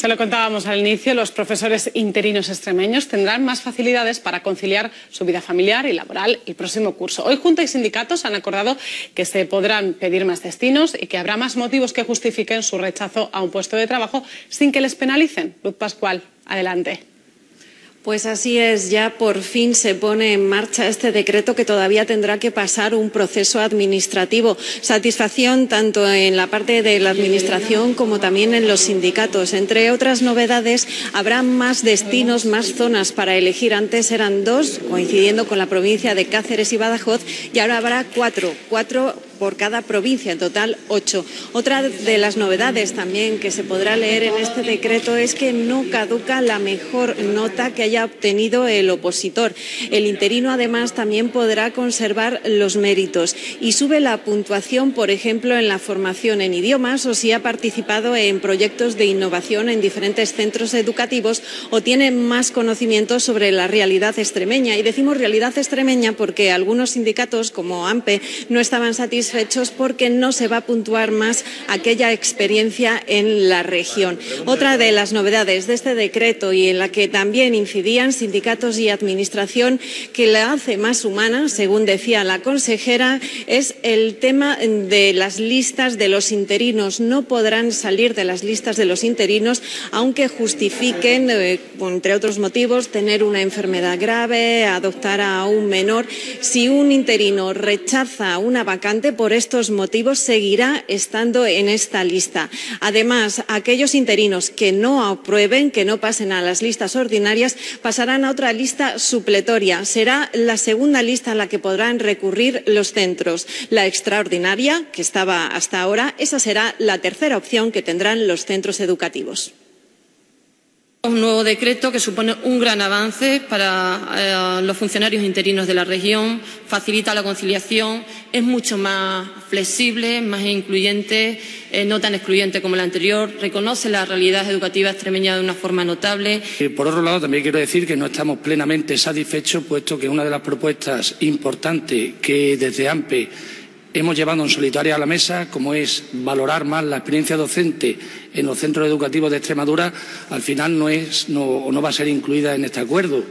Se lo contábamos al inicio, los profesores interinos extremeños tendrán más facilidades para conciliar su vida familiar y laboral el próximo curso. Hoy Junta y sindicatos han acordado que se podrán pedir más destinos y que habrá más motivos que justifiquen su rechazo a un puesto de trabajo sin que les penalicen. Luz Pascual, adelante. Pues así es, ya por fin se pone en marcha este decreto que todavía tendrá que pasar un proceso administrativo. Satisfacción tanto en la parte de la Administración como también en los sindicatos. Entre otras novedades, habrá más destinos, más zonas para elegir. Antes eran dos, coincidiendo con la provincia de Cáceres y Badajoz, y ahora habrá cuatro, cuatro por cada provincia, en total ocho. Otra de las novedades también que se podrá leer en este decreto es que no caduca la mejor nota que haya obtenido el opositor. El interino, además, también podrá conservar los méritos y sube la puntuación, por ejemplo, en la formación en idiomas o si ha participado en proyectos de innovación en diferentes centros educativos o tiene más conocimientos sobre la realidad extremeña. Y decimos realidad extremeña porque algunos sindicatos, como AMPE, no estaban satisfechos satisfechos porque no se va a puntuar más aquella experiencia en la región. Otra de las novedades de este decreto y en la que también incidían sindicatos y administración que la hace más humana, según decía la consejera, es el tema de las listas de los interinos. No podrán salir de las listas de los interinos aunque justifiquen, eh, entre otros motivos, tener una enfermedad grave, adoptar a un menor. Si un interino rechaza una vacante, por estos motivos seguirá estando en esta lista. Además, aquellos interinos que no aprueben, que no pasen a las listas ordinarias, pasarán a otra lista supletoria. Será la segunda lista a la que podrán recurrir los centros. La extraordinaria, que estaba hasta ahora, esa será la tercera opción que tendrán los centros educativos. Un nuevo decreto que supone un gran avance para eh, los funcionarios interinos de la región, facilita la conciliación, es mucho más flexible, más incluyente, eh, no tan excluyente como el anterior, reconoce la realidad educativa extremeña de una forma notable. Eh, por otro lado, también quiero decir que no estamos plenamente satisfechos, puesto que una de las propuestas importantes que desde AMPE hemos llevado en solitario a la mesa, como es valorar más la experiencia docente en los centros educativos de Extremadura, al final no, es, no, no va a ser incluida en este acuerdo.